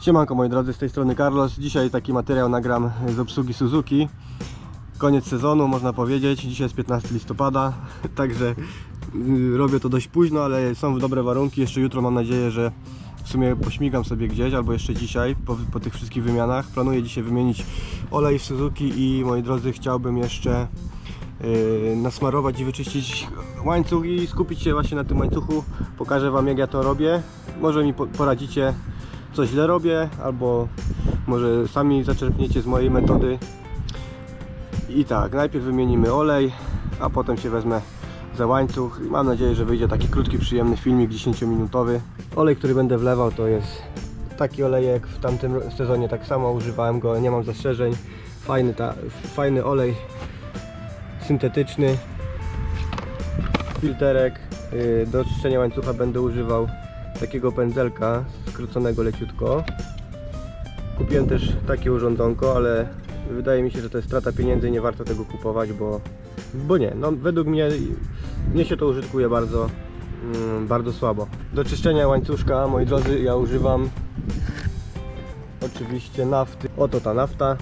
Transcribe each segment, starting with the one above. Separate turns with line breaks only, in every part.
Siemanko moi drodzy, z tej strony Carlos. Dzisiaj taki materiał nagram z obsługi Suzuki. Koniec sezonu można powiedzieć, dzisiaj jest 15 listopada, także y, robię to dość późno, ale są dobre warunki. Jeszcze jutro mam nadzieję, że w sumie pośmigam sobie gdzieś, albo jeszcze dzisiaj po, po tych wszystkich wymianach. Planuję dzisiaj wymienić olej w Suzuki i moi drodzy chciałbym jeszcze yy, nasmarować i wyczyścić łańcuch i skupić się właśnie na tym łańcuchu. Pokażę Wam jak ja to robię. Może mi po- poradzicie co źle robię, albo może sami zaczerpniecie z mojej metody. I tak, najpierw wymienimy olej, a potem się wezmę za łańcuch mam nadzieję, że wyjdzie taki krótki, przyjemny filmik 10-minutowy. Olej, który będę wlewał to jest taki olejek, w tamtym sezonie tak samo używałem go, nie mam zastrzeżeń. Fajny, ta, fajny olej syntetyczny, filterek. Yy, Do czyszczenia łańcucha będę używał takiego pędzelka skróconego leciutko. Kupiłem też takie urządzonko, ale wydaje mi się, że to jest strata pieniędzy, nie warto tego kupować, bo, bo nie, no według mnie, mnie się to użytkuje bardzo, mm, bardzo słabo. Do czyszczenia łańcuszka, moi drodzy, ja używam oczywiście nafty. Oto ta nafta.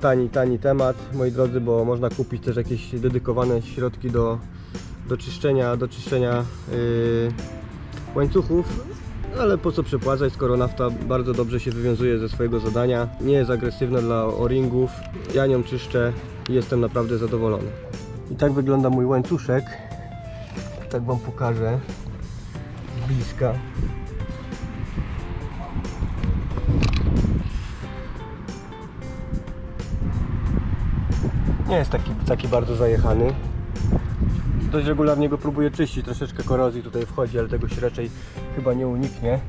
Tani, tani temat, moi drodzy, bo można kupić też jakieś dedykowane środki do, do czyszczenia, do czyszczenia yy, łańcuchów, ale po co przepłacać, skoro nafta bardzo dobrze się wywiązuje ze swojego zadania, nie jest agresywna dla o-ringów, ja nią czyszczę i jestem naprawdę zadowolony. I tak wygląda mój łańcuszek, tak Wam pokażę z bliska. Nie jest taki, taki bardzo zajechany, dość regularnie go próbuję czyścić, troszeczkę korozji tutaj wchodzi, ale tego się raczej chyba nie uniknie.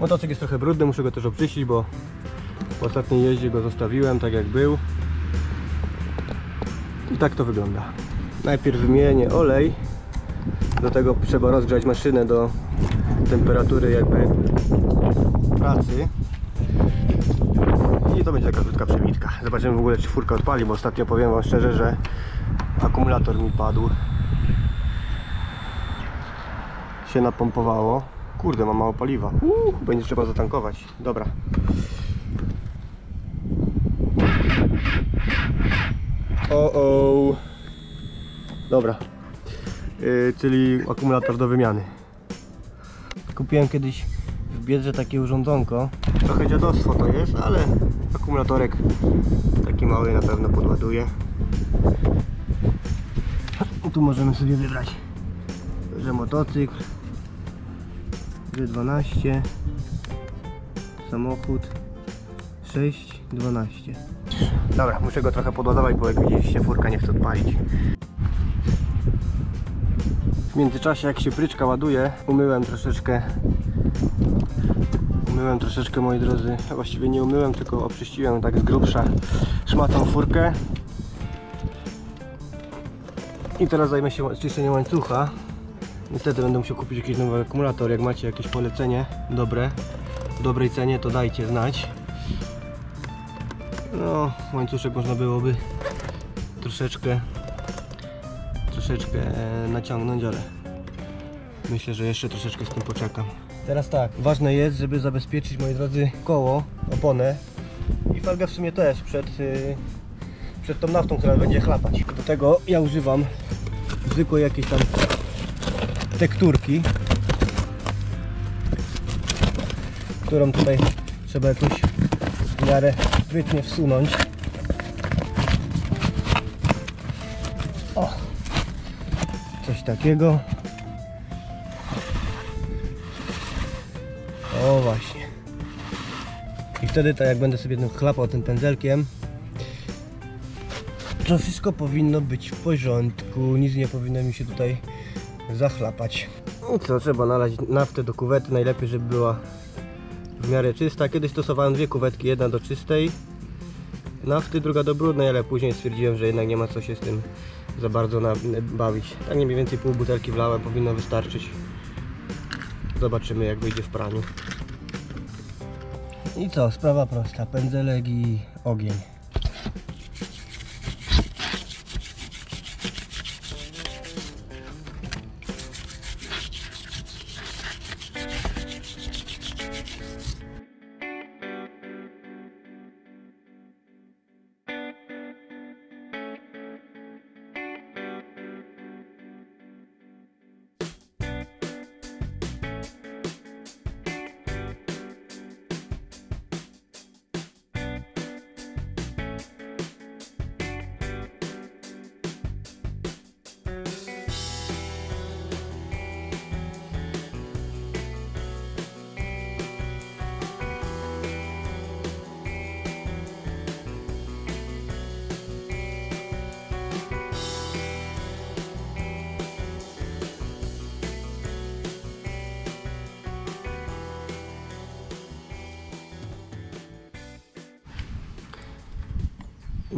Motocykl jest trochę brudny, muszę go też obczyścić, bo w ostatniej jeździe go zostawiłem tak jak był. I tak to wygląda. Najpierw wymienię olej, do tego trzeba rozgrzać maszynę do temperatury jakby pracy. I to będzie taka krótka przebitka. Zobaczymy w ogóle czy furka odpali, bo ostatnio powiem Wam szczerze, że akumulator mi padł się napompowało. Kurde mam mało paliwa. Uuu, będzie trzeba zatankować. Dobra. O o. Dobra. Yy, czyli akumulator do wymiany. Kupiłem kiedyś w Biedrze takie urządzonko. Trochę dziadostwo to jest ale akumulatorek taki mały na pewno podładuje. Tu możemy sobie wybrać, że motocykl, G12, samochód 612. Dobra, muszę go trochę podładować, bo jak widzieliście furka nie chce odpalić. W międzyczasie jak się pryczka ładuje, umyłem troszeczkę umyłem troszeczkę moi drodzy, właściwie nie umyłem, tylko oczyściłem tak z grubsza szmatą furkę i teraz zajmę się czyszczeniem łańcucha. Niestety będę musiał kupić jakiś nowy akumulator. Jak macie jakieś polecenie dobre, w dobrej cenie, to dajcie znać. No, łańcuszek można byłoby troszeczkę troszeczkę e, naciągnąć, ale myślę, że jeszcze troszeczkę z tym poczekam. Teraz tak, ważne jest, żeby zabezpieczyć, moi drodzy, koło, oponę i felgę w sumie też przed y, przed tą naftą, która będzie chlapać. Do tego ja używam zwykłej jakiejś tam tekturki, którą tutaj trzeba jakoś w miarę sprytnie wsunąć. O! Coś takiego. O właśnie. I wtedy tak jak będę sobie tym chlapał tym pędzelkiem, to wszystko powinno być w porządku, nic nie powinno mi się tutaj zachlapać. I co, trzeba nalać naftę do kuwety, najlepiej żeby była w miarę czysta. Kiedyś stosowałem dwie kuwetki, jedna do czystej nafty, druga do brudnej, ale później stwierdziłem, że jednak nie ma co się z tym za bardzo na, bawić. Tak mniej więcej pół butelki wlałem, powinno wystarczyć. Zobaczymy jak wyjdzie w praniu. I co, sprawa prosta, pędzelek i ogień.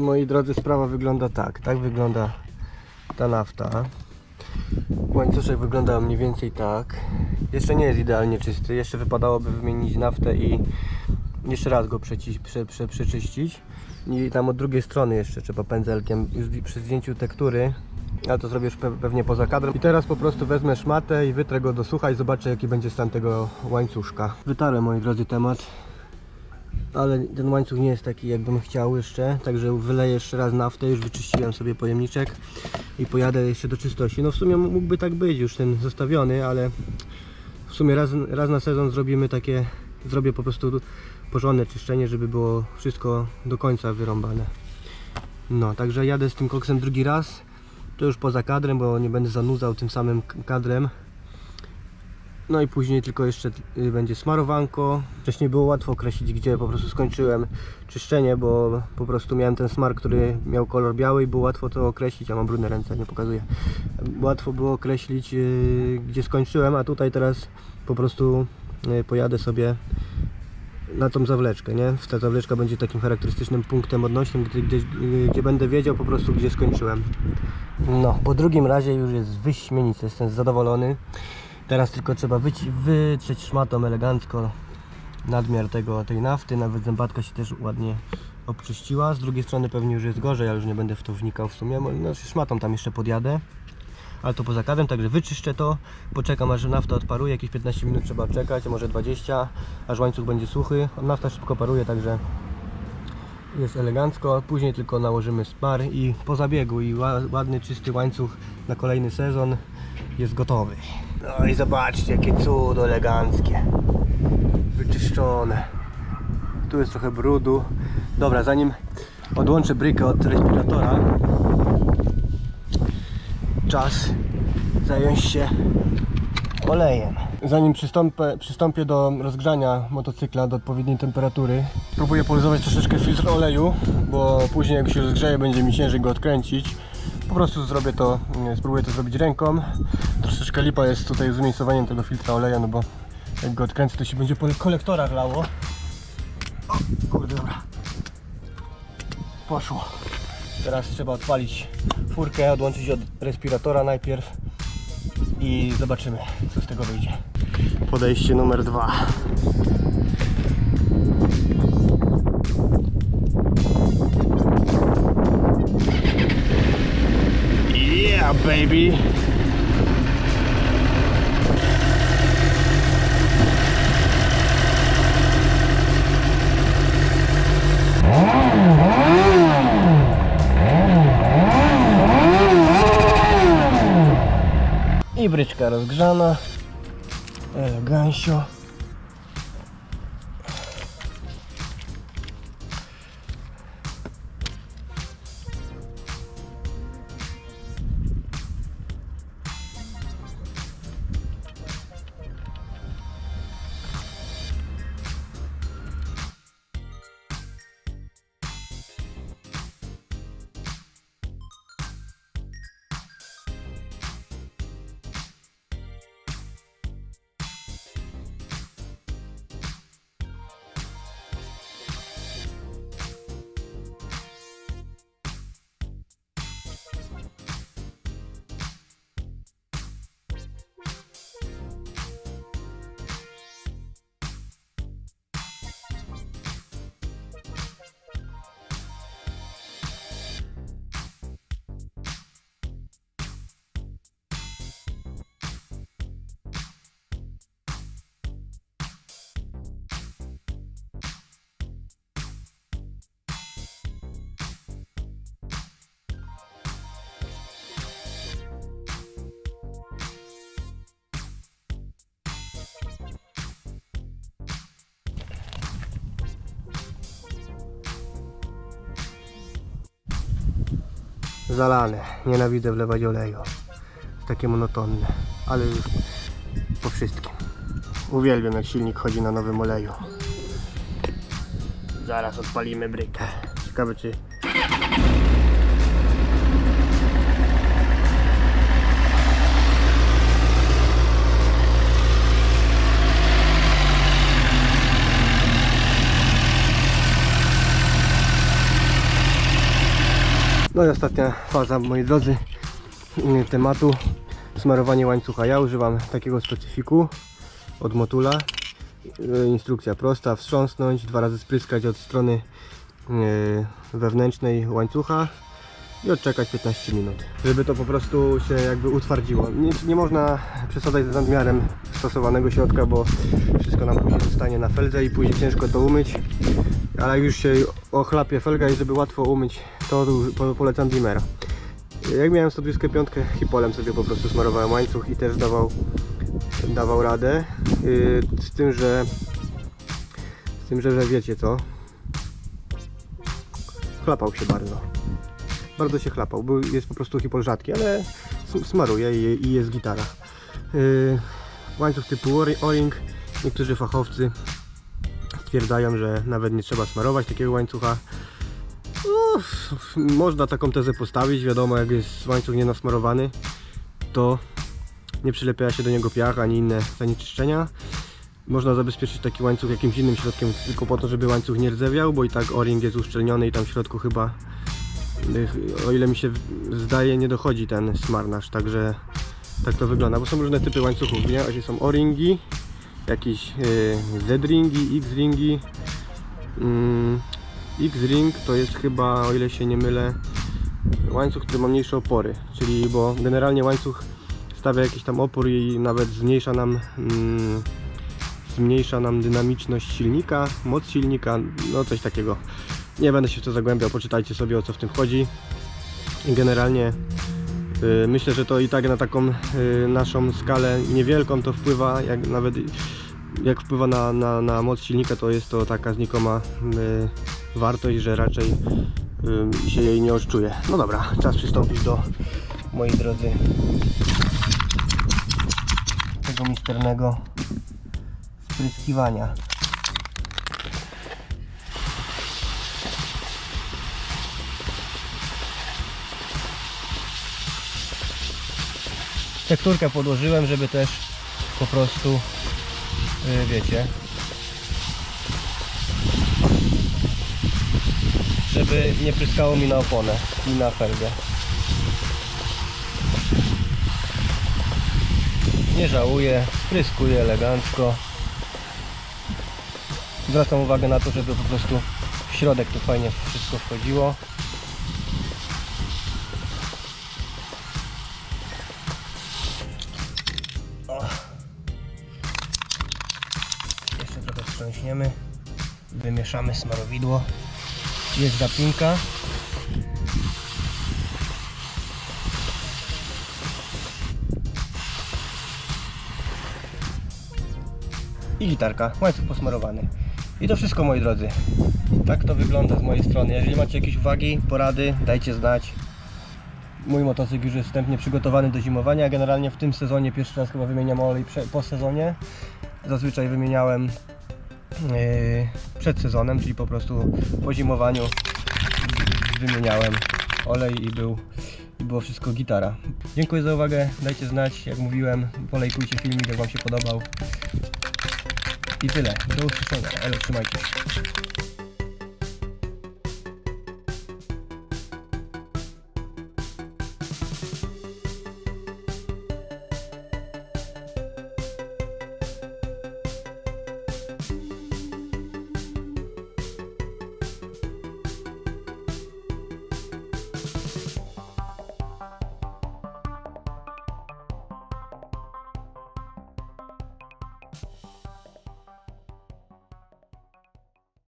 Moi drodzy, sprawa wygląda tak. Tak wygląda ta nafta. Łańcuszek wygląda mniej więcej tak. Jeszcze nie jest idealnie czysty. Jeszcze wypadałoby wymienić naftę i jeszcze raz go prze, prze, przeczyścić. I tam od drugiej strony jeszcze trzeba pędzelkiem przy zdjęciu tektury. Ale to pe- pewnie poza kadrem. I teraz po prostu wezmę szmatę i wytrę go do sucha i zobaczę jaki będzie stan tego łańcuszka. Wytarłem moi drodzy temat ale ten łańcuch nie jest taki jakbym chciał jeszcze, także wyleję jeszcze raz naftę, już wyczyściłem sobie pojemniczek i pojadę jeszcze do czystości. No w sumie mógłby tak być już ten zostawiony, ale w sumie raz, raz na sezon zrobimy takie, zrobię po prostu porządne czyszczenie, żeby było wszystko do końca wyrąbane. No, także jadę z tym koksem drugi raz, to już poza kadrem, bo nie będę zanudzał tym samym kadrem. No i później tylko jeszcze y, będzie smarowanko. Wcześniej było łatwo określić, gdzie po prostu skończyłem czyszczenie, bo po prostu miałem ten smar, który miał kolor biały i było łatwo to określić. Ja mam brudne ręce, nie pokazuję. Łatwo było określić, y, gdzie skończyłem, a tutaj teraz po prostu y, pojadę sobie na tą zawleczkę, nie? Ta zawleczka będzie takim charakterystycznym punktem odnośnym, gdzie, gdzie, gdzie będę wiedział po prostu, gdzie skończyłem. No, po drugim razie już jest wyśmienicie, jestem zadowolony. Teraz tylko trzeba wytrzeć szmatą elegancko nadmiar tego, tej nafty, nawet zębatka się też ładnie obczyściła. Z drugiej strony pewnie już jest gorzej, ale już nie będę w to wnikał w sumie. No, szmatą tam jeszcze podjadę. Ale to poza kadrem, także wyczyszczę to, poczekam aż nafta odparuje, jakieś 15 minut trzeba czekać, może 20, aż łańcuch będzie suchy. Nafta szybko paruje, także jest elegancko. Później tylko nałożymy spar i po zabiegu i ła- ładny, czysty łańcuch na kolejny sezon jest gotowy. No i zobaczcie, jakie cudo eleganckie. Wyczyszczone. Tu jest trochę brudu. Dobra, zanim odłączę brykę od respiratora, czas zająć się olejem. Zanim przystąpię, przystąpię do rozgrzania motocykla do odpowiedniej temperatury, próbuję poluzować troszeczkę filtr oleju, bo później jak się rozgrzeje będzie mi ciężej go odkręcić. Po prostu zrobię to, nie, spróbuję to zrobić ręką. Troszeczkę lipa jest tutaj z umiejscowaniem tego filtra oleja, no bo jak go odkręcę to się będzie po kolektorach lało. O, kurde, dobra. Poszło. Teraz trzeba odpalić furkę, odłączyć od respiratora najpierw i zobaczymy co z tego wyjdzie. Podejście numer dwa. Baby. I bryczka rozgrzana. Elegancio. Zalane. Nienawidzę wlewać oleju. Takie monotonne. Ale już po wszystkim. Uwielbiam jak silnik chodzi na nowym oleju. Zaraz odpalimy brykę. Ciekawe czy... No i ostatnia faza, moi drodzy, y, tematu. Smarowanie łańcucha. Ja używam takiego specyfiku od Motula. Y, Instrukcja prosta, wstrząsnąć, dwa razy spryskać od strony y, wewnętrznej łańcucha i odczekać 15 minut, żeby to po prostu się jakby utwardziło. Nie, nie można przesadzać z nadmiarem stosowanego środka, bo wszystko nam później zostanie na feldze i później ciężko to umyć. Ale jak już się ochlapie felga i żeby łatwo umyć, to po- polecam Dimera. Jak miałem 125 hipolem sobie po prostu smarowałem łańcuch i też dawał, dawał radę. Yy, z tym, że z tym, że, że wiecie co, chlapał się bardzo bardzo się chlapał, bo jest po prostu hipol rzadki, ale smaruje i, jest gitara. Yy, łańcuch typu Ori- O-ring, niektórzy fachowcy stwierdzają, że nawet nie trzeba smarować takiego łańcucha. Uff, można taką tezę postawić, wiadomo jak jest łańcuch nienasmarowany, to nie przylepia się do niego piach ani inne zanieczyszczenia. Można zabezpieczyć taki łańcuch jakimś innym środkiem tylko po to, żeby łańcuch nie rdzewiał, bo i tak o-ring jest uszczelniony i tam w środku chyba o ile mi się zdaje, nie dochodzi ten smarnaż, także tak to wygląda, bo są różne typy łańcuchów, nie? Są O-ringi, jakieś y, Z-ringi, X-ringi. Mm, X-ring to jest chyba, o ile się nie mylę, łańcuch, który ma mniejsze opory, czyli bo generalnie łańcuch stawia jakiś tam opór i nawet zmniejsza nam mm, zmniejsza nam dynamiczność silnika, moc silnika, no coś takiego. Nie będę się w to zagłębiał, poczytajcie sobie o co w tym chodzi. Generalnie myślę, że to i tak na taką y, naszą skalę niewielką to wpływa, jak nawet jak wpływa na, na, na moc silnika, to jest to taka znikoma y, wartość, że raczej y, się jej nie odczuje. No dobra, czas przystąpić do moi drodzy tego misternego spryskiwania. Tekturkę podłożyłem, żeby też po prostu yy, wiecie żeby nie pryskało mi na oponę i na felgę. Nie żałuję, pryskuję elegancko. Zwracam uwagę na to, żeby po prostu w środek tu fajnie wszystko wchodziło. Wymieszamy smarowidło. Jest zapinka. i gitarka, łańcuch posmarowany. I to wszystko moi drodzy. Tak to wygląda z mojej strony. Jeżeli macie jakieś uwagi, porady, dajcie znać. Mój motocykl już jest wstępnie przygotowany do zimowania. Generalnie w tym sezonie pierwszy raz chyba wymieniam olej po sezonie. Zazwyczaj wymieniałem przed sezonem, czyli po prostu po zimowaniu wymieniałem olej i był i było wszystko gitara. Dziękuję za uwagę, dajcie znać, jak mówiłem, polejkujcie filmik, jak Wam się podobał. I tyle. Do usłyszenia. Elo, trzymajcie się.